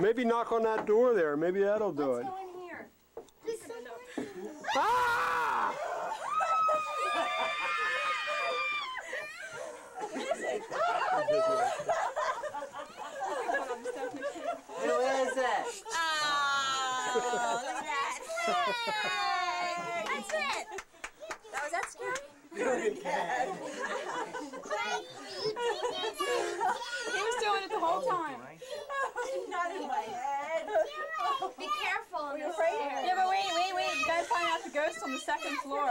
Maybe knock on that door there. Maybe that'll do it. Let's go in here. Ah! Who is it? Oh, look at that. That's it. That was that scary? He was doing it the whole time. Not in my head. Be careful on the afraid? stairs. Yeah, but wait, wait, wait. You gotta find out the ghost on the second floor.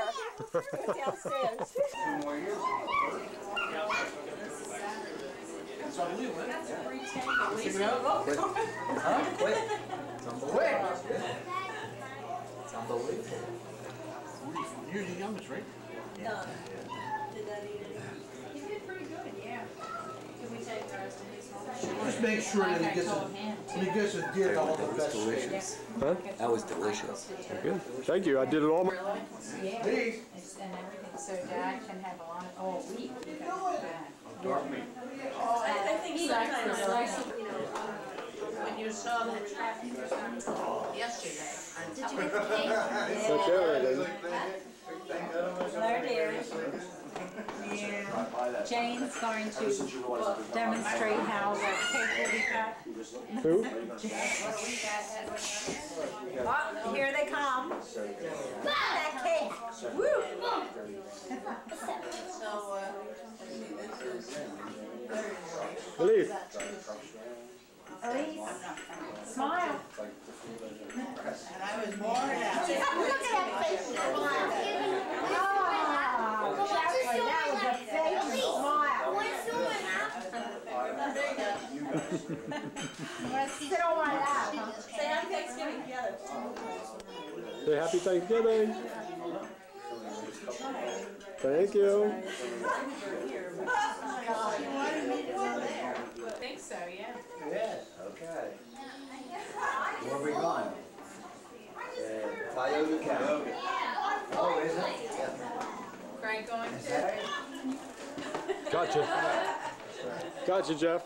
Downstairs. Huh? Quick. It's unbelievable. It's unbelievable. You're the youngest, right? Did not eat it. He did pretty good, yeah. Did we take the rest of his home? Just make sure that he gets told a, him when he gets a deal, all the That was best. delicious. Huh? That was delicious. Good. Thank you. I did it all. My- Yeah. Please. And everything, so Dad can have a lot, oh, a week. you got that. I, I think sometimes, like, you know, um, when you saw the traffic yesterday on Did you get the cake? That's everything. Hello, dear. Jane's going to demonstrate how the cake will be cut. Who? Oh, here they come. That cake. Woo. So, uh, Elise. Elise, smile. And I was born out. Look at that face. Sit on my lap. Say happy Thanksgiving together. Say happy Thanksgiving. Thank you. I think so, yeah. Yes, okay. Where are we going? Uh, Tioga County. Oh, is it? Yeah. Frank going to? Gotcha. Gotcha, Jeff.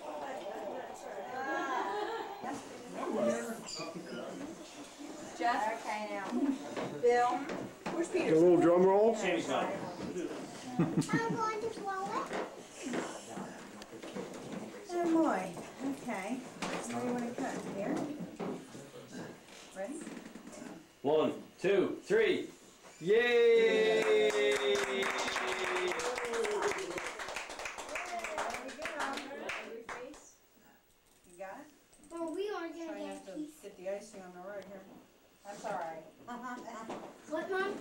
Jeff? Okay, now. Bill, where's Peter? A little drum roll. Oh, boy. Okay. Where do you want to cut? Here? Ready? One, two, three. Yay! There you got it? Well, we are So gonna get a piece. get the icing on the road here. That's all right. Uh huh. What, Mom?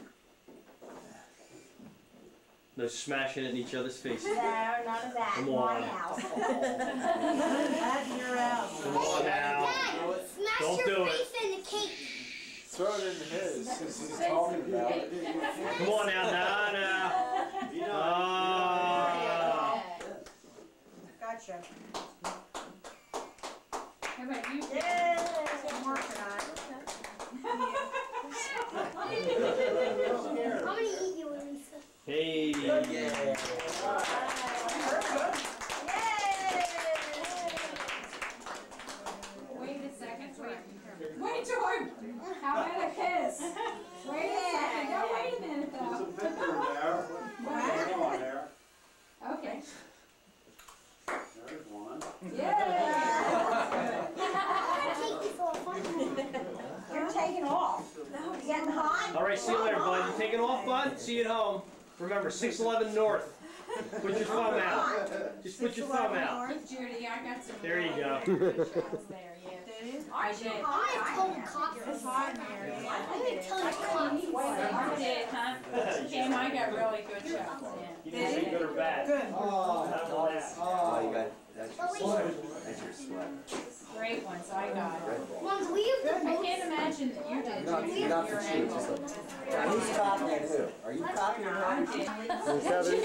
No smashing it in each other's faces. No, none of that. Come on. house. At your house. Come on now. Dad, smash Don't your do it. face in the cake. Throw it in his, since he's talking about it. Come on now, now, now. You know, Ah. Gotcha. How about you? Yay! I'm working on it. I'm gonna eat you, Elisa. Hey. Yeah. Wait a second, wait. Wait, George! How about a kiss? Wait a second, no, wait a minute there's a though. picture there. Hang on there. Okay. There's one. Yeah. Take this off. You're taking off. Getting hot? All right, see you later, bud. You taking off, bud? See you at home. Remember, 611 North. Put your thumb out. Just put your thumb out. Judy, I got some. There you go. Shells there, yeah. I did. I told cops. It's hot in there, I'm yeah. gonna tell the cops. I did, huh? Kim, I got really good shots, yeah. You didn't say good or bad. Good. Oh, Not all oh, you got, that's your sweat. That's your sweat. Great ones, I got. Mom, we have the I most. can't imagine that you did, Not, Judy, not your for you, just angle. like, now who's copying who? Are you copying I her? did. And Kevin.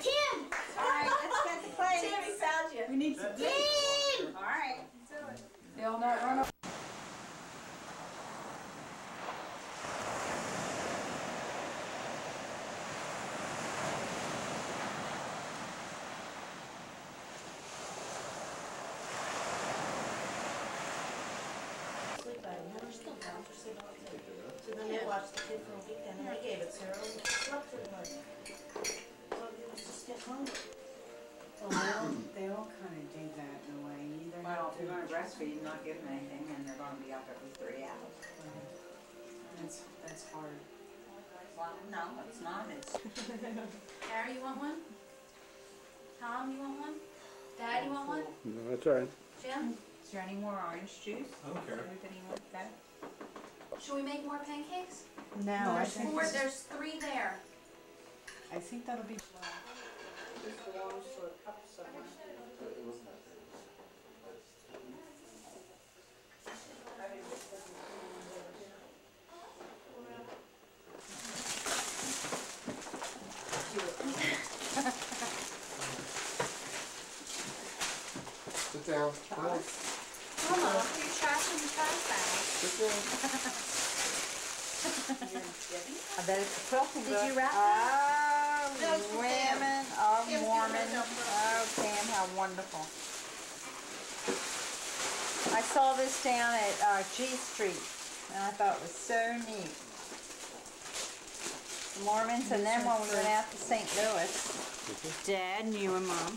Tim! All right, let's get the plate. Timmy found you. We need some. Tim! All right. Bill, no, run over. We're still down for six months. So then they watched the kid for a weekend, and they gave it to Sarah, and she slept through the night. So it was just getting hungry. Well, they all, they all kind of do that in a way. Either Well, if you're gonna breastfeed and not give them anything, then they're gonna be up every three hours. that's, that's hard. Well, no, it's not, it's, Harry, you want one? Tom, you want one? Dad, you want one? No, that's all right. Jim? Is there any more orange juice? I don't care. Anybody want that? Should we make more pancakes? No, I There's think, four, there's three there. I think that'll be, This belongs to a cup somewhere. Sit down. Come on. Mama, put your trash in the trash bag. I bet it's a quilting Did you wrap Oh, No, it's women of Sam's Mormon. Oh, Pam, how wonderful. I saw this down at uh, G Street, and I thought it was so neat. The Mormons, and then when we went out to St. Louis, Dad and you and Mom.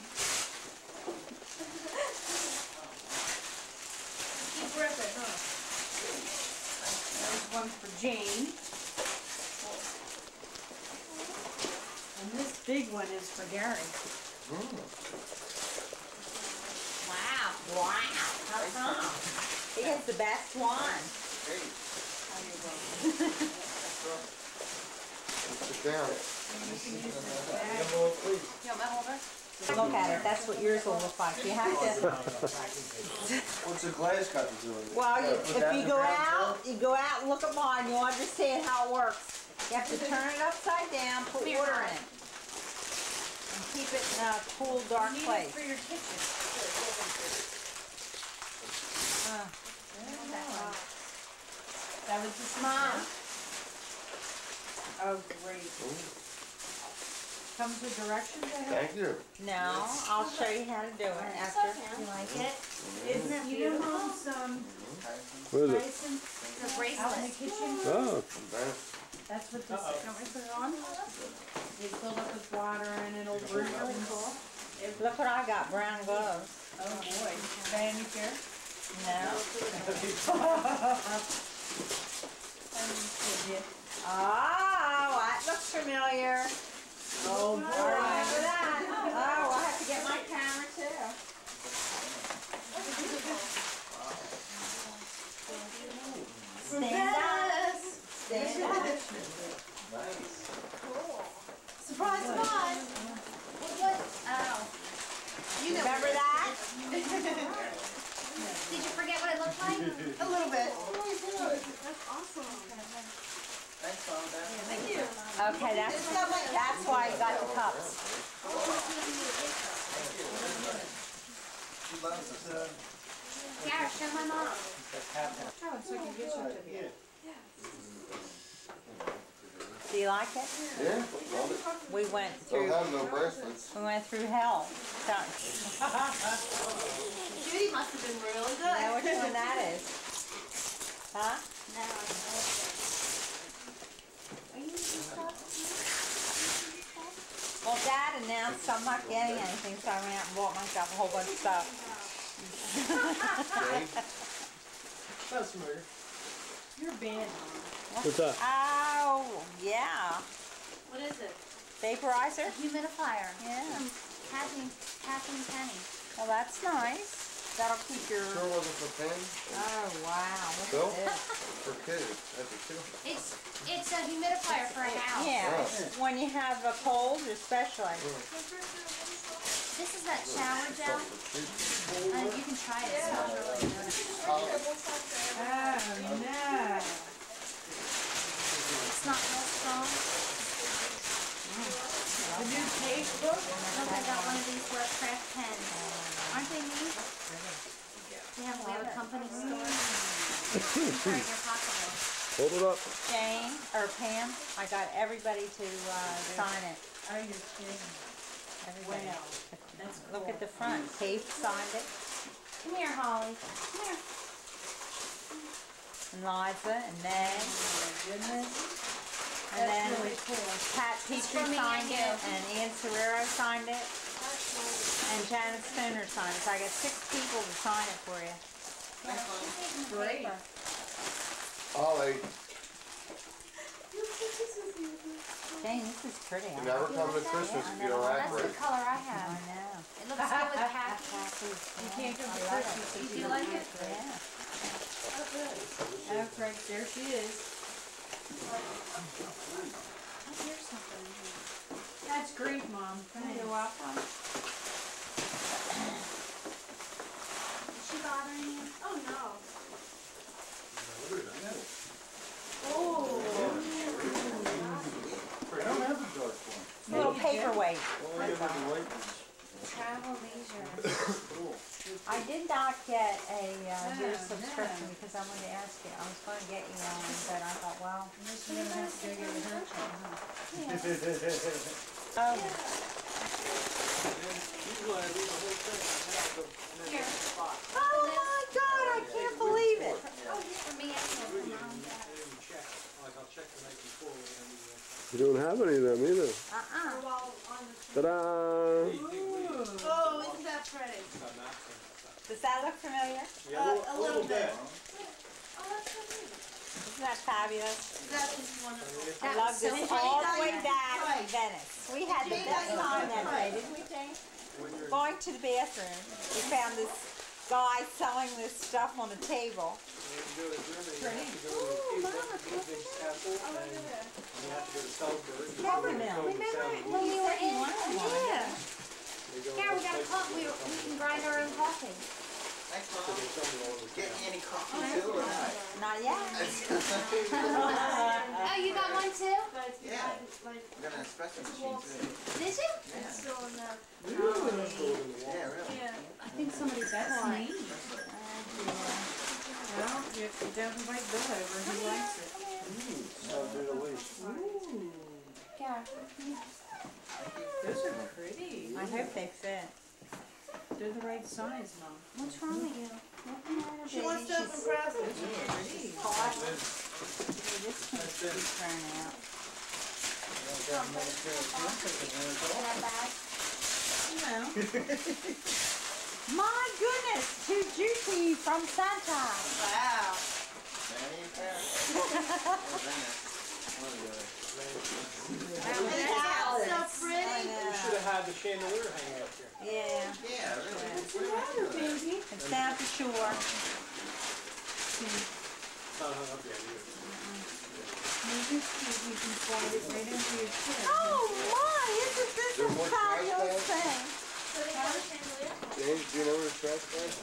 Keep ripping, huh? There's one for Jane. And this big one is for Gary. wow, wow, how come? He has the best one. Sit down. You want my holder? Look at it, that's what yours will look like. You have to, What's the glass got to do with it? well, you- Gotta put that if you go ground out, you go out and look at mine, you'll understand how it works. You have to turn it upside down, put Clear water out. in. And keep it in a cool, dark Need it place. for your kitchen. Uh, That was just Mom. Oh, great. Comes with directions, I hope? Thank you. No, I'll show you how to do it after. You like it? Mm-hmm. Isn't it beautiful? Um, mm-hmm. Some What is it? rice and The out in the bracelet. kitchen. Oh, That's what this, don't we put it on? You fill it with water and it'll brew. Look what I got, brown gloves. Oh, boy. Manicure. No. Did? Oh, that looks familiar. Oh, I remember that. Oh, I have to get my camera too. Stand up. Stand up. Surprise, surprise. What, what? Oh. You know. Remember that? Did you forget what it looked like? A little bit. That's awesome. Thank you. Okay, that's, that's why I got the cups. Garrett, show my mom. Oh, it's like a gift certificate. Do you like it? Yeah, love it. We went Don't through, have no bracelets. we went through hell. Don't, Judy must have been really you know good. which one that is? Huh? No. Are you eating stuff? Well, Dad announced I'm not getting anything, so I went out and bought myself a whole bunch of stuff. Jane, That's familiar. You're banned. what's that? Oh, yeah. What is it? Vaporizer? A humidifier. Yeah. From Kathy, Kathy and Penny. Well, that's nice. That'll keep your, sure wasn't for pens? oh, wow. Bill? Look at this. For kids, that's a two. It's, it's a humidifier for a house. Yeah, when you have a cold especially. This is that shower gel. Uh, you can try it. It smells really good. Oh, no. It's not real strong. The new taste book? Look, I got one of these where craft pens. Aren't they neat? We have, we have a company store. You can try your pocketbook. Hold it up. Jane, or Pam, I got everybody to, uh, sign it. Oh, you're kidding. Everybody. Wow. That's Look at the front. Kate signed it. Come here, Holly. Come here. and Liza and Ned. Goodness. And then That's really cool. Pat for Petrie me signed and it, you. and Ian Serrero signed it, and Janet Stoner signed it. So I got six people to sign it for you. Great. Ollie, Jane, this is pretty. I you never come to Christmas if you don't act That's the right. color I have. I have. know. It looks good with khaki. You can't go to Christmas if Do you you don't like get it? ready. Yeah. Oh, Frank, there she is. Oh, here's something. That's great, Mom. Thanks. You're welcome. Is she bothering you? Oh no. I don't have a dark one. Little paperweight. Only have the white ones. Travel leisure. Cool. I did not get a uh, year No, subscription no. because I wanted to ask you. I was going to get you one, but I thought, well, you're gonna have to go get a haircut, huh? oh, oh my God, I can't believe it. For me and for mom. You don't have any of them either. Uh-uh. Ta-da! Oh, isn't that pretty? Does that look familiar? Uh, a little bit. Isn't that fabulous? That is wonderful. I love this so all the way back to Venice. We had the best time that day, didn't we, Jane? Going to the bathroom, we found this guy selling this stuff on the table. Peppermill. Remember when we were in? Yeah. Yeah, we got a cup. We, we can grind our own coffee. Thanks, Mom. Getting any coffee too or not? Not yet. Oh, you got one too? Yeah. We got an espresso machine too. Did you? Yeah. Still in there. Yeah, really. Yeah. I think somebody that's neat. Uh, well, you have to don't invite Bill over, he likes it. So mm, do the least. Yeah. Those are pretty. I hope they fit. They're the right size, Mom. What's wrong with you? What the She wants to open presents. Pretty. This can't be thrown out. In? My goodness, too juicy from Santa. Wow. Manny and Karen. Or Venice. One or the other. That's so pretty. Should have had the chandelier hanging up here. Yeah, Yeah, really. it's down to shore. Not hung up yet either. Maybe you can slide it right into your chair. Oh my, isn't this There a more fabulous trash thing? So they got a chandelier? James, do you know where the trash can is?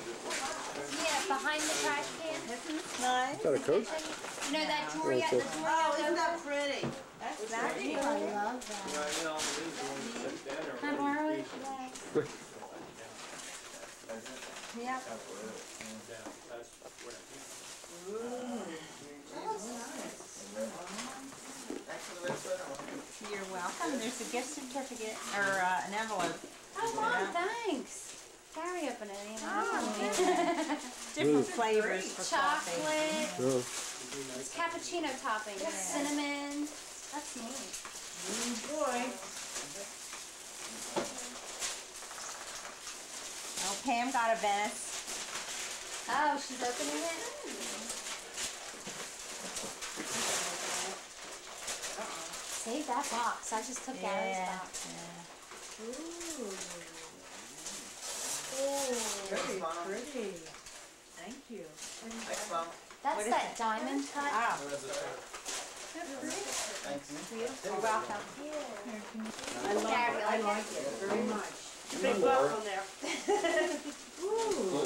Yeah, behind the trash can. Nice. Is that a Coke? You know that drawer yet? The drawer Oh, yet? isn't that pretty? That's very I love that. Right now, it is going to sit down there. Can I borrow it? Yeah. Yep. That's where I keep it. Thanks for the red sweater, Mom. You're welcome. There's a gift certificate or uh, an envelope. Oh, mom, thanks. Gary opened it. You know. Different flavors for coffee. Chocolate. Oh, It's cappuccino topping. Cinnamon. That's neat. Boy. Oh, Pam got a Venice. Oh, she's opening it. Save that box. I just took Gary's box. Yeah. Box. Very Mom. pretty. Thank you. Thanks, Mom. That's What is that diamond cut. Oh, Thanks. you're welcome. I love it, I like like it very much. Big book on there. Ooh.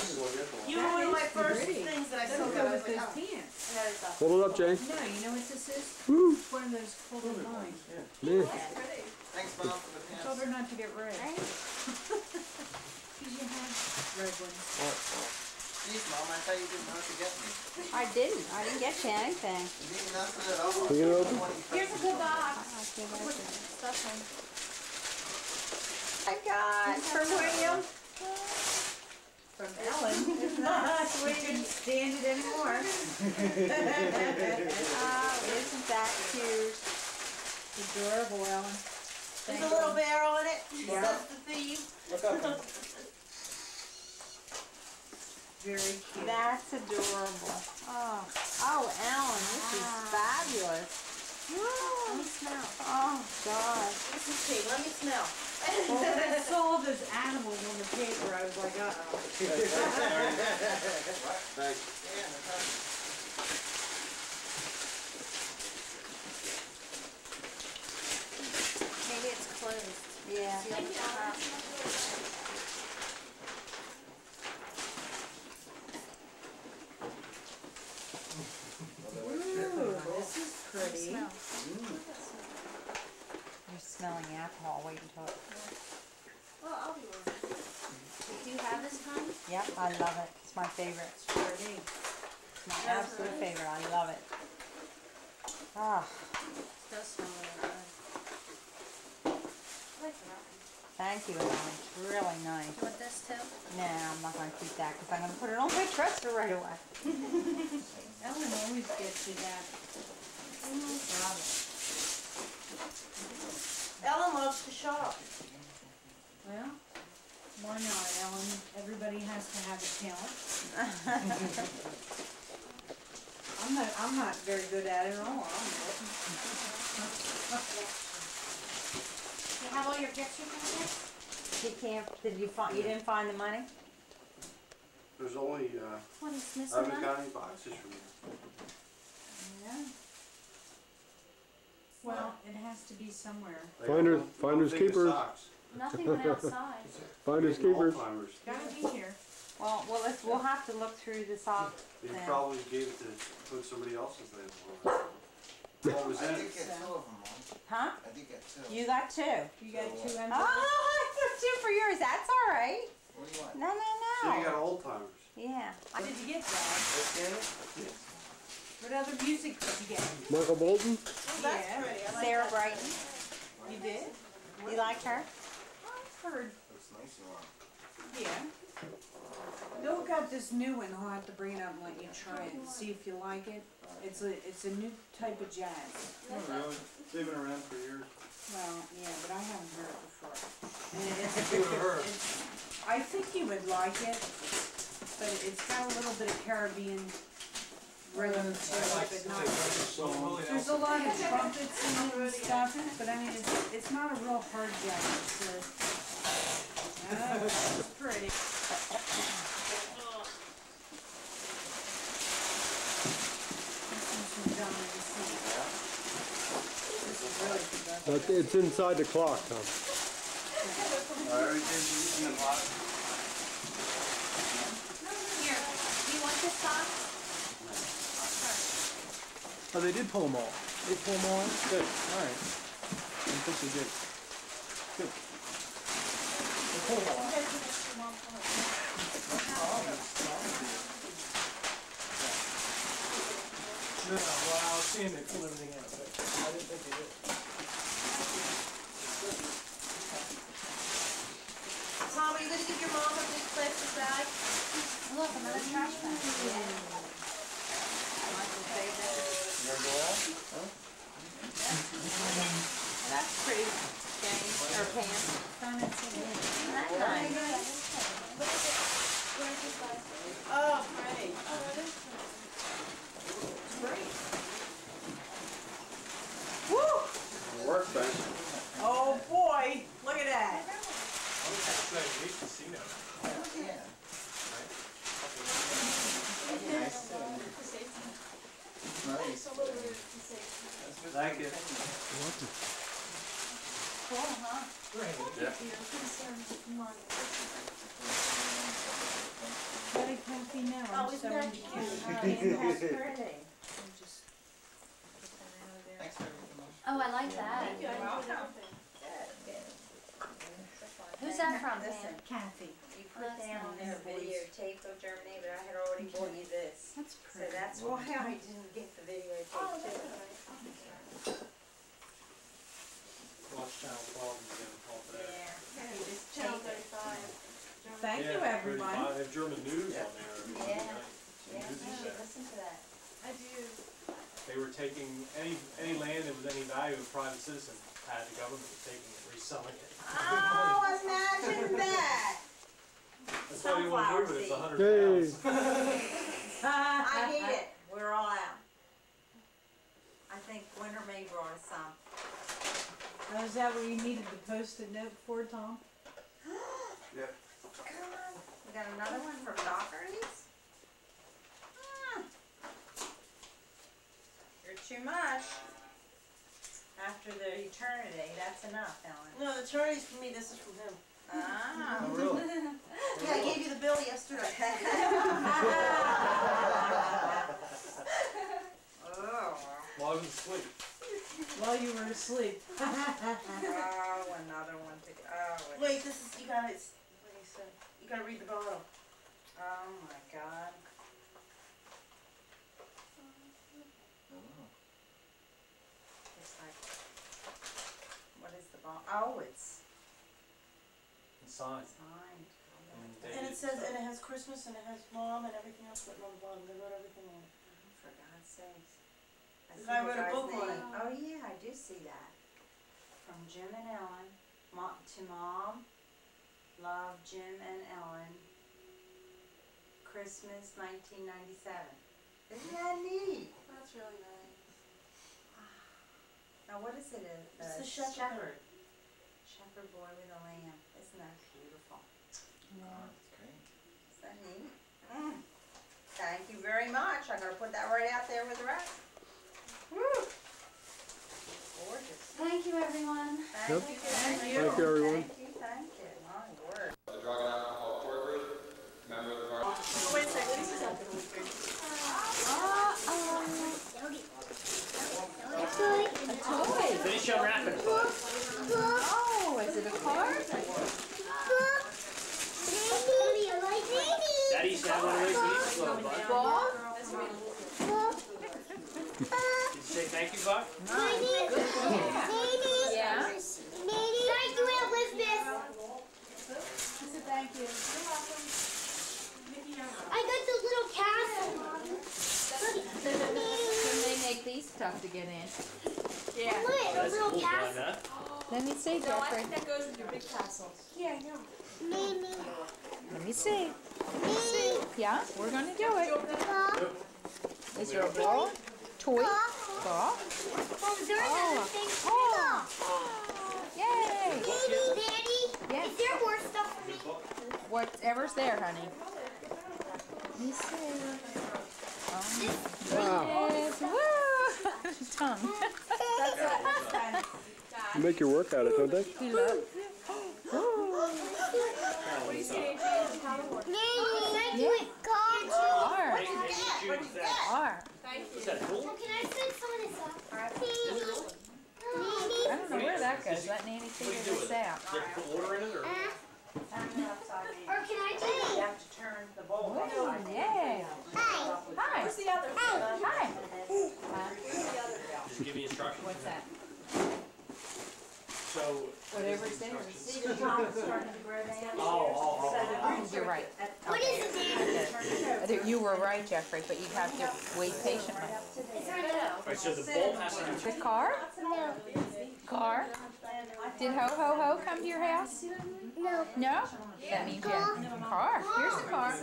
You were one of my first Pretty. things that I That'll saw. go I was with like, those oh, pants. that is a- hold it up, Jane. No, you know what this is? Woo. It's one of those folded lines. Yeah. pretty. Thanks, Mom, for the Told her not to get red. Right? You have red ones. Jeez, Mom, I thought you didn't know to get me. I didn't. I didn't get you anything. You. Can you? Here's a good box. I got for William. from Ellen. We couldn't stand it anymore. Oh, isn't that cute? Adorable, Ellen. There's a little barrel in it, Yeah. that's the theme. Very cute. That's adorable. Oh, oh, Alan, this is ah. fabulous. Let me smell. Oh, God. This is tea. Let me smell. Well, when I saw those animals on the paper, I was like, uh-oh. Maybe it's closed. Yeah. See on the top. Ooh, this is pretty. Smell. You're smelling alcohol, wait until it, Well, I'll be one. Do you have this kind? yep, I love it. It's my favorite. It's pretty. It's my absolute favorite. I love it. Ah, It does smell really good. I like that. thank you, Ellen. It's really nice. Do You want this too? Nah, I'm not gonna keep that because I'm gonna put it on my dresser right away. Ellen always gets you that. Got it. Ellen loves to shop. Well, why not, Ellen? Everybody has to have a talent. I'm not, I'm not very good at it at all. I'm You have all your gift certificates? She can't, did you find, you didn't find the money? There's only, uh, What is I missing haven't got any boxes from you. Yeah. Well, it has to be somewhere. Like, Finders- one- one finders thing of keepers. socks. Nothing went outside. Finders Oh, keepers. Alzheimer's. Gotta be here. Well, well, let's, we'll have to look through the sock. You Yeah. probably gave it to, put somebody else's name on it. What was I in did it? get two of them, Mom. Huh? I did get two. You got two. You got two Oh, envelopes? I took two for yours. That's all right. What do you want? No, no, So you no. got old timers. Yeah. Did you get, Dad? Let's get it? What other music did you get? Michael Bolton? Oh, yeah. Sarah Brightman. You did? You like her? I've heard, Looks nice and warm. yeah. Bill got this new one, he'll have to bring it up and let you try it, and see if you like it. It's a, it's a new type of jazz. Oh, really? They've been around for years. Well, yeah, but I haven't heard it before. And it's, You would've it's, I think you would like it, but it's got a little bit of Caribbean rhythm to it, but not. There's a lot of trumpets in it and stuff, but I mean, it's, it's not a real hard jazz, it's a, it's pretty. This one's from John and Steve. This is really good. But it's inside the clock, Tom. Everything's in the box. Here, do you want this box? Oh, they did pull them all. They pull them all in? Good, alright. I think they did. Good. They pulled them all. No, no, well, I was seeing they pulled everything out, but I didn't think they did. Tom, are you gonna give your mom a big plastic bag? Look, another trash bag. Michael favorite. That's pretty, James, or Pam. Isn't that nice? Oh, pretty. Woo! Workbench. Oh, boy, look at that. Nice. Thank you. Cool, huh? Great. Very comfy now, Oh, I'm isn't that seventy-two. cute? Oh, that's pretty. Thanks for everything, Oh, I like that. Welcome. Who's that from, Pam? Kathy, You put down there videotape of Germany, but I had already bought you this. that's So that's why I didn't get the videotape oh, too. Watch Channel twelve, and get a call. Yeah, you just tape it. Thank you, Yeah, everyone. I have German news on there. Yeah. Yeah, News is there. listen to that. I do. They were taking any, any land that was any value of a private citizen, had the government was taking it, reselling it. Oh, imagine that. That's why you want to move it, it's a hundred Hey. thousand. I hate it. We're all out. I think Winter May brought us some. Oh, is that what you needed the post-it note for, Tom? yeah. Come on. We got another one from Doherty's? Hmm. You're too much. After the eternity, that's enough, Ellen. No, the attorney's for me, this is from him. Ah. Oh, really? Yeah, I gave you the bill yesterday. Oh, Well, I was asleep. While you were asleep. Ah, oh, another one to go. Oh, ah, Wait, this is, you got it. what do you say? You gotta read the bottle. oh my God. It's like, what is the bottle? Oh, it's It's signed. signed. And oh, And it says, and it has Christmas and it has mom and everything else written on the bottom. They wrote everything on it. For God's sakes. I The see guy the wrote a book on name. Oh, yeah, I do see that. From Jim and Ellen, mom, to mom, love Jim and Ellen, Christmas nineteen ninety-seven. Isn't that neat? That's really nice. Now, what is it? A, a It's the shepherd. Shepherd boy with a lamb. Isn't that beautiful? Is that neat? Mm. Thank you very much. I'm gonna put that right out there with the rest. Woo! Gorgeous. Thank you, everyone. Thank you. Thank you. Thank you, everyone. Thank you, thank you. My word. The Drug and Alcohol Core Group, member of the Var- Wait a second, this is something we've been. Finish unwrapping. Oh, is it a card? Daddy used to have one of those when he was little, bud. Ball? Did you say thank you, Buck? Yeah. Thank you, Aunt Elizabeth. Thank you. I got the little castle. Can they make these tough to get in? Yeah. Look, the That's little cool, castle. Glenn, huh? Let me see, No, I Jeffrey. think that goes with your big castles. Yeah, I know. Mimi, Let me see. Mimi, Yeah, we're gonna do it. Mom, Is there a ball? Toy? Mom. Ball? Oh, there's Oh. everything. Oh. Yay! Daddy, Daddy, Yes. is there more stuff for me? Whatever's there, honey. Let me see. Oh, Wow. yes. Woo! Tongue. They Make your work out of it, don't they? Thank you, God. Are. Hey, hey, shoot, what's that? Are. What's? Can I send some this up? I don't know where that goes. Let Nanny figure this out. Did you put water in it, or? Turn it upside or can I take it? have to turn the bowl Oh, yeah. Hi. Hi. Where's the other? Hi. Just give me instructions. What's that? So. Whatever's there. See the top starting to grow down? Oh, oh, oh, oh. oh You're right. What is it, Daddy? You were right, Jeffrey, but you have to wait patiently. Is there a Alright, so the bowl has to. The car? No. Car? Did Ho Ho Ho come to your house? No. No? That means yeah. Car. Here's the car.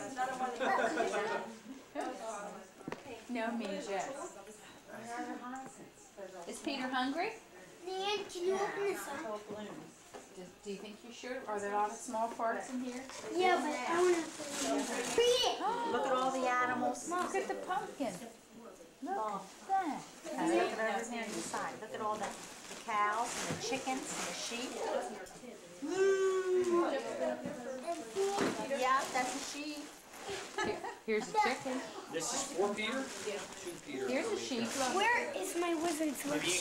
No means yes. Is Peter hungry? Nan, can you open this up? Do, do you think you should? Are there a lot of small parts in here? Yeah, but I want to read it. Look at all the animals. Look at the pumpkin. Look at that. Look at everything on the side. Look at all the the cows and the chickens and the sheep. Yeah, that's a sheep. Here- Here's a chicken. This is for Peter? Two Peter. Here's a sheep. Where is my wizard's Maybe you,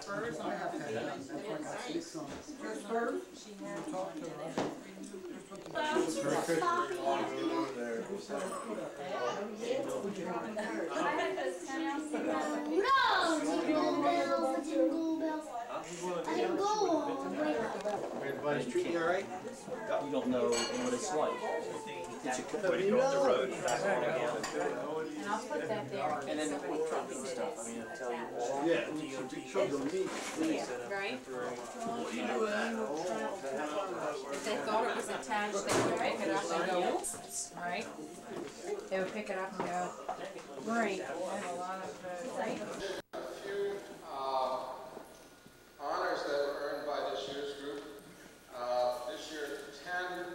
spurs on her feet. Her spurs? She had No! Jingle bells, jingle bells. I didn't go all the way up. Everybody's treating you all right? You don't know what it's like. It's a good way the road. I'll put that there. And then with trucking stuff, I mean, I'll tell you all. Yeah, show them me. Right? If they thought it was attached, they would pick it up and go, right? They would pick it up and go, great, I have a lot of, uh, right? uh, honors that were earned by this year's group. Uh, This year, 10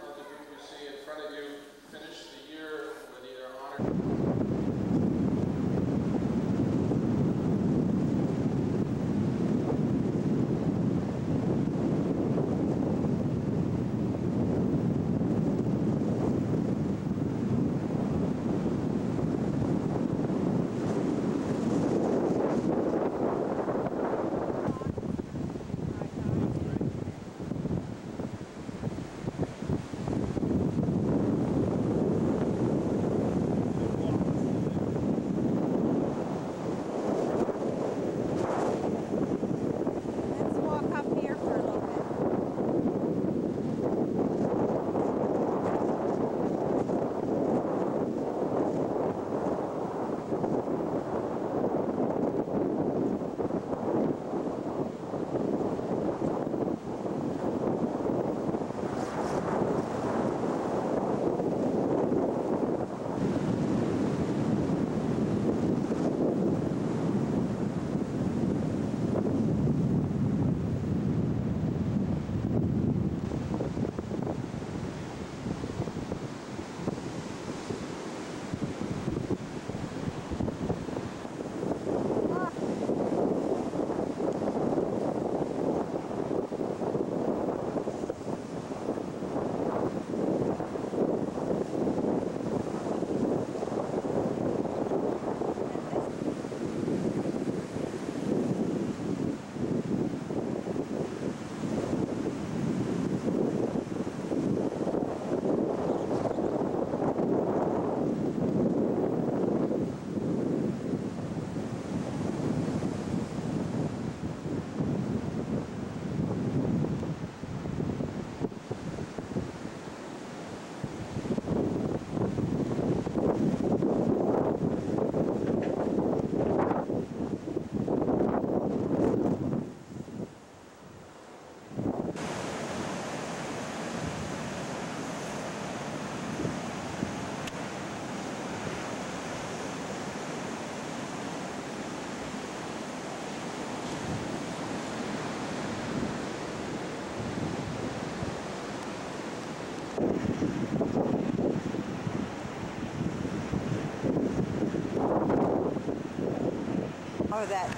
that